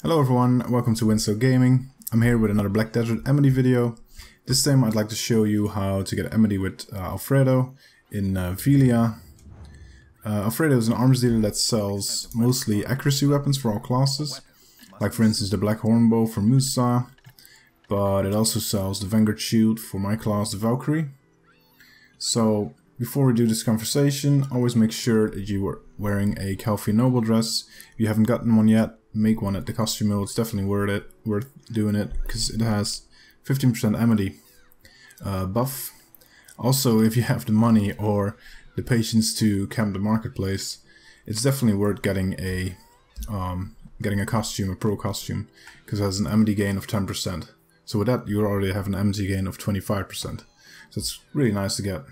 Hello everyone, welcome to Winslow Gaming. I'm here with another Black Desert Amity video. This time I'd like to show you how to get Amity with uh, Alfredo in uh, Velia. Uh, Alfredo is an arms dealer that sells mostly accuracy weapons for all classes, like for instance the Black Hornbow for Musa, but it also sells the Vangertz Shield for my class, the Valkyrie. So before we do this conversation, always make sure that you are wearing a Calpheon Noble dress. If you haven't gotten one yet, make one at the costume mill. It's definitely worth it. Worth doing it because it has 15% amity uh, buff. Also, if you have the money or the patience to camp the marketplace, it's definitely worth getting a um, getting a costume, a pro costume, because it has an amity gain of 10%. So with that, you already have an amity gain of 25%. So it's really nice to get.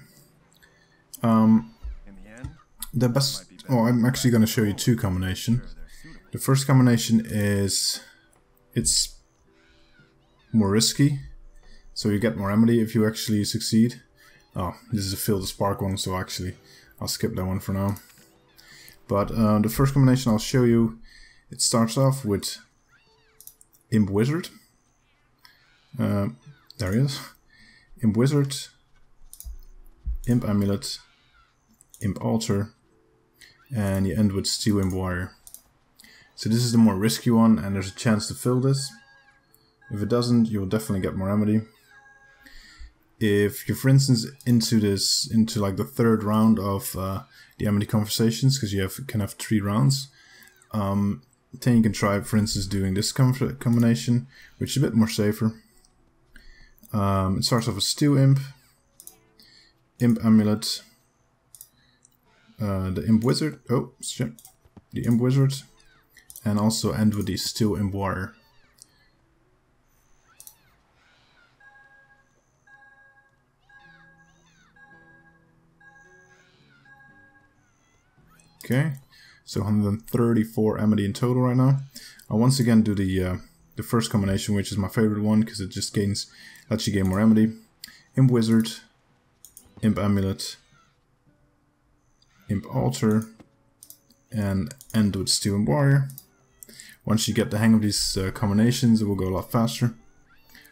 Um, the best. Oh, I'm actually going to show you two combination. The first combination is it's more risky, so you get more amity if you actually succeed. Oh, this is a Fill the Spark one, so actually I'll skip that one for now. But uh, the first combination I'll show you, it starts off with Imp Wizard. Uh, there he is. Imp Wizard, Imp Amulet, Imp Altar, and you end with Steel Imp Warrior. So this is the more risky one and there's a chance to fill this. If it doesn't, you'll definitely get more amity. If you're, for instance, into this, into like the third round of uh, the amity conversations, because you have can have three rounds, um, then you can try, for instance, doing this combination, which is a bit more safer. Um, it starts off with Steel Imp, Imp Amulet, uh, the Imp Wizard, oh shit, the Imp Wizard, and also end with the Steel Imp Warrior. Okay, so 134 amity in total right now. I'll once again do the uh, the first combination, which is my favorite one because it just gains lets you gain more amity. Imp Wizard, Imp Amulet, Imp Altar, and end with Steel Imp Warrior. Once you get the hang of these uh, combinations, it will go a lot faster.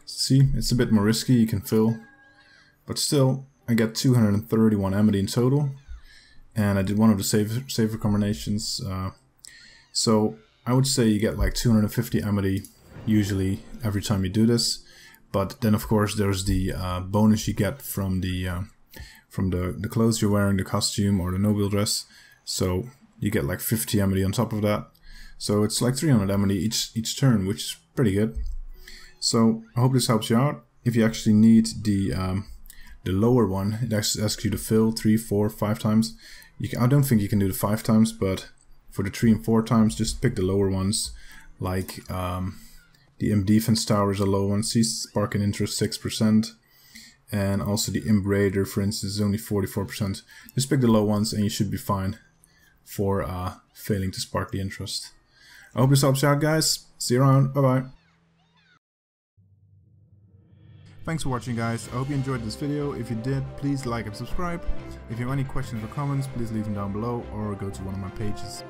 See, it's a bit more risky, you can fill. But still, I get 231 amity in total. And I did one of the safer, safer combinations. Uh, so I would say you get like 250 amity usually every time you do this. But then of course there's the uh, bonus you get from the uh, from the, the clothes you're wearing, the costume or the noble dress. So you get like 50 amity on top of that. So it's like 300 amity each, each turn, which is pretty good. So I hope this helps you out. If you actually need the um, the lower one, it asks you to fill three, four, five times. You can, I don't think you can do the five times, but for the three and four times, just pick the lower ones. Like um, the Imp Defense Tower is a low one, sees spark and interest 6%. And also the Imp Raider, for instance, is only 44%. Just pick the low ones and you should be fine for uh, failing to spark the interest. I hope this helps you out guys. See you around. Bye bye. Thanks for watching guys, I hope you enjoyed this video. If you did, please like and subscribe. If you have any questions or comments, please leave them down below or go to one of my pages.